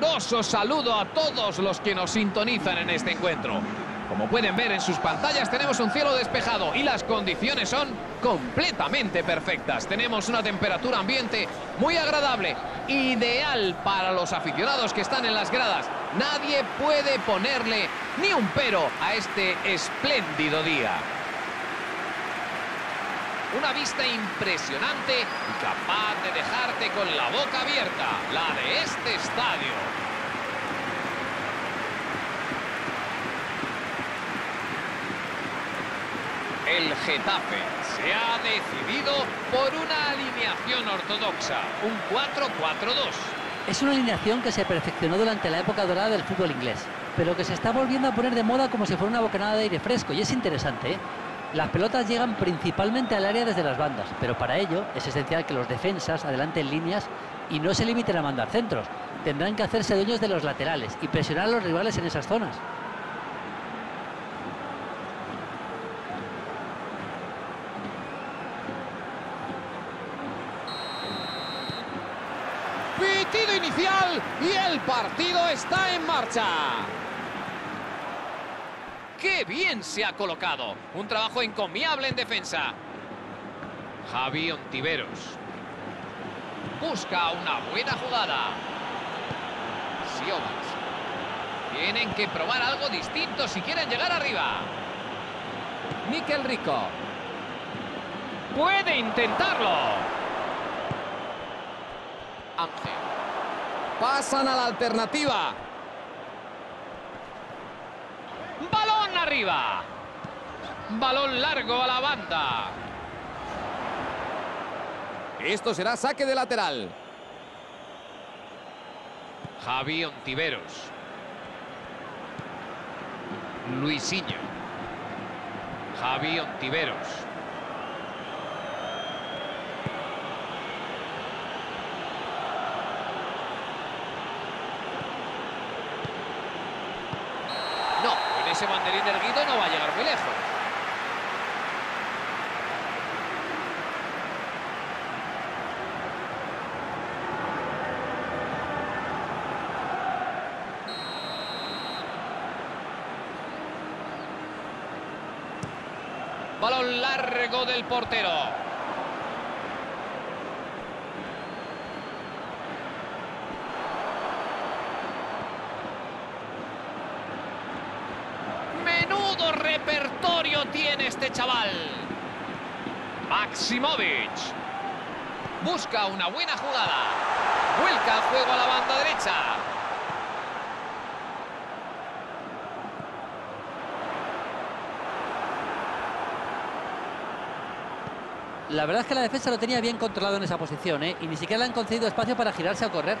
caluroso saludo a todos los que nos sintonizan en este encuentro. Como pueden ver en sus pantallas tenemos un cielo despejado y las condiciones son completamente perfectas. Tenemos una temperatura ambiente muy agradable, ideal para los aficionados que están en las gradas. Nadie puede ponerle ni un pero a este espléndido día. Una vista impresionante y capaz de dejarte con la boca abierta, la de este estadio. El Getafe se ha decidido por una alineación ortodoxa, un 4-4-2. Es una alineación que se perfeccionó durante la época dorada del fútbol inglés, pero que se está volviendo a poner de moda como si fuera una bocanada de aire fresco, y es interesante, ¿eh? Las pelotas llegan principalmente al área desde las bandas, pero para ello es esencial que los defensas adelanten líneas y no se limiten a mandar centros. Tendrán que hacerse dueños de los laterales y presionar a los rivales en esas zonas. Pitido inicial y el partido está en marcha. ¡Qué bien se ha colocado! Un trabajo encomiable en defensa. Javi Ontiveros. Busca una buena jugada. Siobas. Tienen que probar algo distinto si quieren llegar arriba. Miquel Rico. Puede intentarlo. Ángel. Pasan a la alternativa. Balón arriba. Balón largo a la banda. Esto será saque de lateral. Javi Ontiveros. Luisinho. Javi Ontiveros. No, con ese banderín erguido no va a llegar muy lejos. Balón largo del portero. Menudo repertorio tiene este chaval. Maximovic. Busca una buena jugada. Vuelca el juego a la banda derecha. La verdad es que la defensa lo tenía bien controlado en esa posición, ¿eh? Y ni siquiera le han concedido espacio para girarse a correr.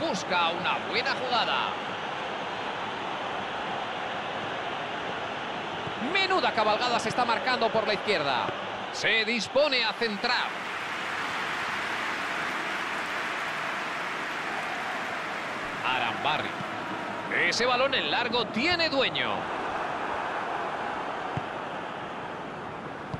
Busca una buena jugada. Menuda cabalgada se está marcando por la izquierda. Se dispone a centrar. Arambarri. Ese balón en largo tiene dueño.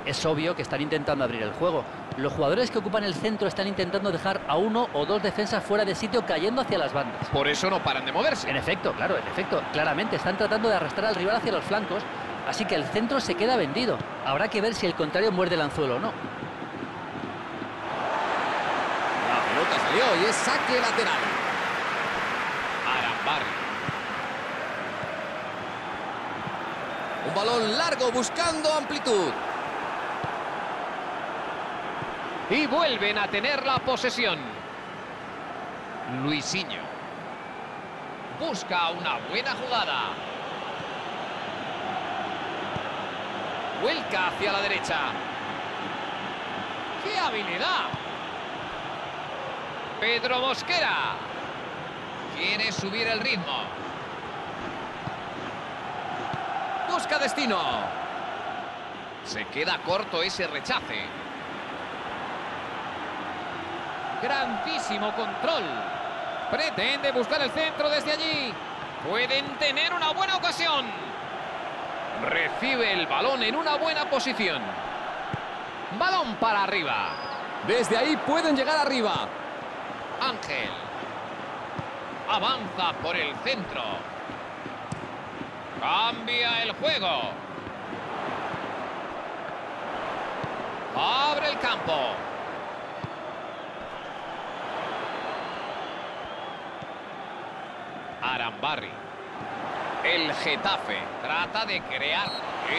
Es obvio que están intentando abrir el juego. Los jugadores que ocupan el centro están intentando dejar a uno o dos defensas fuera de sitio cayendo hacia las bandas. Por eso no paran de moverse. En efecto, claro, en efecto. Claramente están tratando de arrastrar al rival hacia los flancos, así que el centro se queda vendido. Habrá que ver si el contrario muerde el anzuelo o no. La pelota salió y es saque lateral. Arambarri. Un balón largo buscando amplitud. Y vuelven a tener la posesión. Luisinho. Busca una buena jugada. Vuelca hacia la derecha. ¡Qué habilidad! Pedro Mosquera. Quiere subir el ritmo. Busca destino. Se queda corto ese rechace. Grandísimo control. Pretende buscar el centro desde allí. Pueden tener una buena ocasión. Recibe el balón en una buena posición. Balón para arriba. Desde ahí pueden llegar arriba. Ángel. Avanza por el centro. Cambia el juego. Abre el campo. Arambarri. El Getafe trata de crear.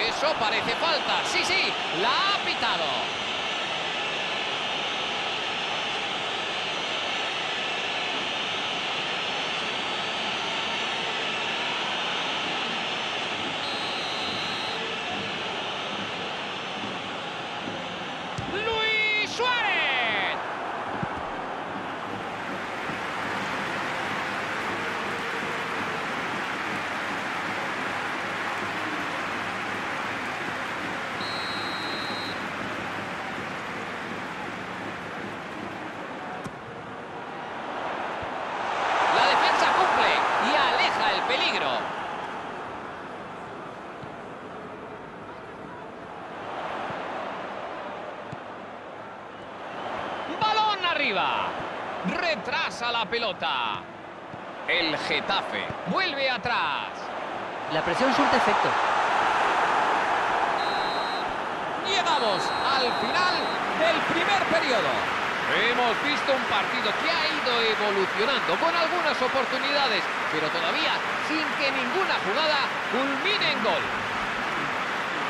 Eso parece falta. Sí, sí, la ha pitado. Luis Suárez. La defensa cumple y aleja el peligro. Balón arriba. Retrasa la pelota. El Getafe vuelve atrás. La presión surte efecto. Llegamos al final del primer periodo. Hemos visto un partido que ha ido evolucionando con algunas oportunidades, pero todavía sin que ninguna jugada culmine en gol.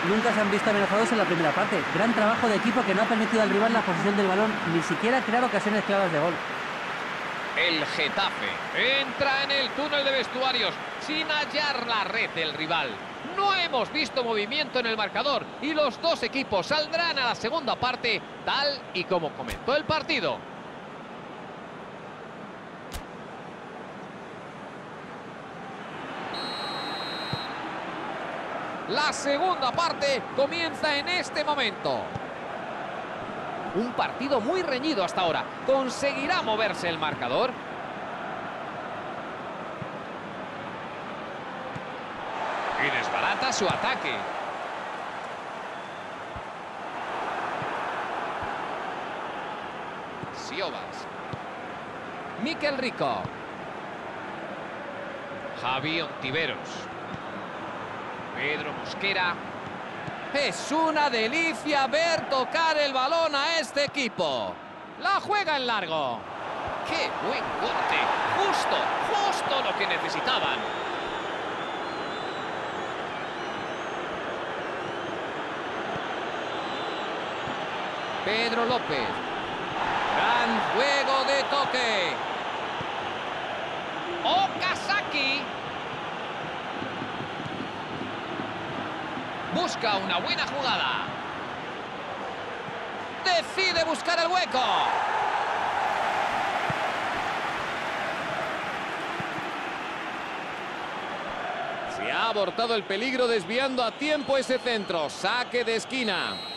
Nunca se han visto amenazados en la primera parte. Gran trabajo de equipo que no ha permitido al rival la posesión del balón, ni siquiera crear ocasiones claras de gol. El Getafe entra en el túnel de vestuarios sin hallar la red del rival. No hemos visto movimiento en el marcador y los dos equipos saldrán a la segunda parte tal y como comentó el partido. La segunda parte comienza en este momento. Un partido muy reñido hasta ahora. ¿Conseguirá moverse el marcador? Y desbarata su ataque. Siobas. Miquel Rico. Javi Ontiveros. Pedro Mosquera. Es una delicia ver tocar el balón a este equipo. La juega en largo. ¡Qué buen corte! Justo, justo lo que necesitaban. Pedro López. Gran juego de toque. Okazaki. Busca una buena jugada. Decide buscar el hueco. Se ha abortado el peligro desviando a tiempo ese centro. Saque de esquina.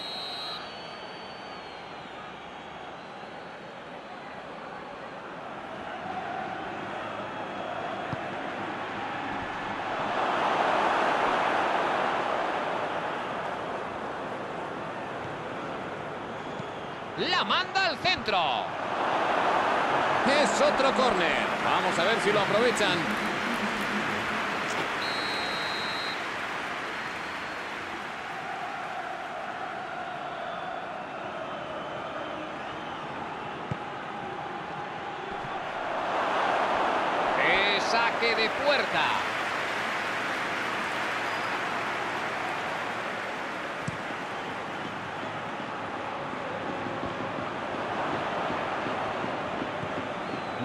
La manda al centro. Es otro córner. Vamos a ver si lo aprovechan. De puerta.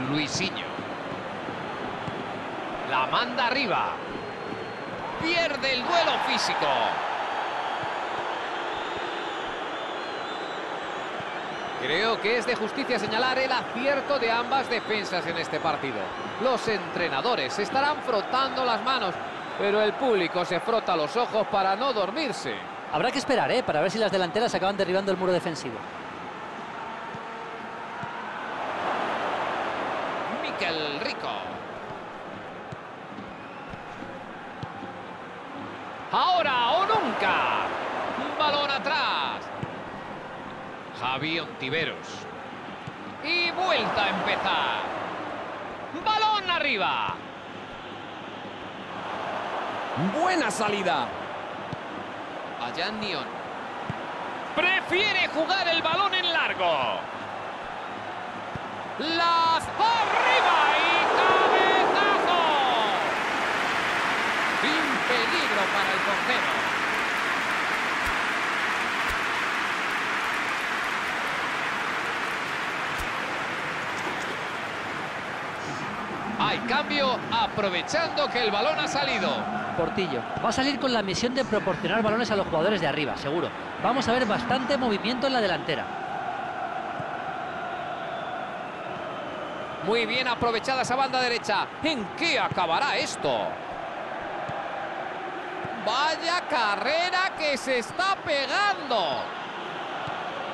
Luisinho. La manda arriba. Pierde el duelo físico. Creo que es de justicia señalar el acierto de ambas defensas en este partido. Los entrenadores estarán frotando las manos, pero el público se frota los ojos para no dormirse. Habrá que esperar, ¿eh? Para ver si las delanteras acaban derribando el muro defensivo. Miquel Rico. Ahora o nunca. Un balón atrás. Javi Ontiveros. Y Y vuelta a empezar. Balón arriba. Buena salida. Allá Nion. Prefiere jugar el balón en largo. Las arriba y cabezazo. Sin Hay cambio aprovechando que el balón ha salido. Portillo va a salir con la misión de proporcionar balones a los jugadores de arriba, seguro. Vamos a ver bastante movimiento en la delantera. Muy bien aprovechada esa banda derecha. ¿En qué acabará esto? Vaya carrera que se está pegando.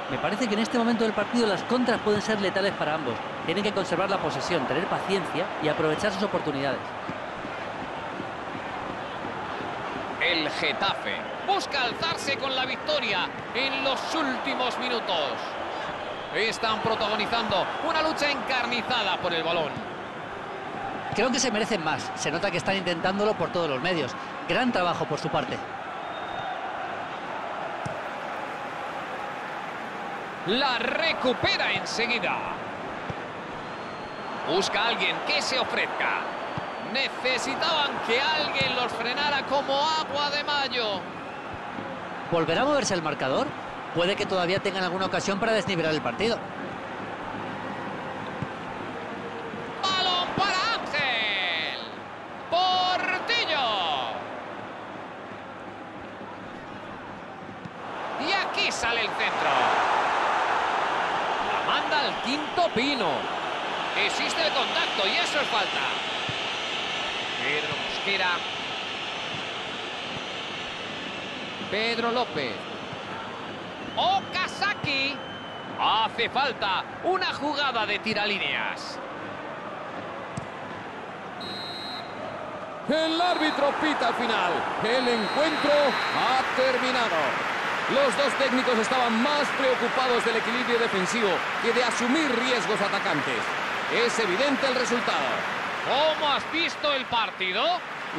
Me parece que en este momento del partido las contras pueden ser letales para ambos. Tienen que conservar la posesión, tener paciencia y aprovechar sus oportunidades. El Getafe busca alzarse con la victoria en los últimos minutos. Están protagonizando una lucha encarnizada por el balón. Creo que se merecen más. Se nota que están intentándolo por todos los medios. Gran trabajo por su parte. La recupera enseguida. Busca a alguien que se ofrezca. Necesitaban que alguien los frenara como agua de mayo. ¿Volverá a moverse el marcador? Puede que todavía tengan alguna ocasión para desnivelar el partido. ¡Balón para Ángel! ¡Portillo! Y aquí sale el centro. La manda al quinto pino. Existe el contacto y eso es falta. Pedro Mosquera. Pedro López. Okazaki. Hace falta una jugada de tiralíneas. El árbitro pita al final. El encuentro ha terminado. Los dos técnicos estaban más preocupados del equilibrio defensivo que de asumir riesgos atacantes. Es evidente el resultado. ¿Cómo has visto el partido?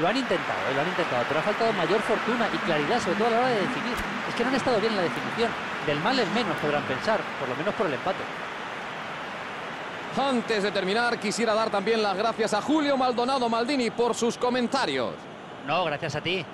Lo han intentado, lo han intentado, pero ha faltado mayor fortuna y claridad, sobre todo a la hora de definir. Es que no han estado bien en la definición. Del mal en menos podrán pensar, por lo menos por el empate. Antes de terminar, quisiera dar también las gracias a Julio Maldonado Maldini por sus comentarios. No, gracias a ti.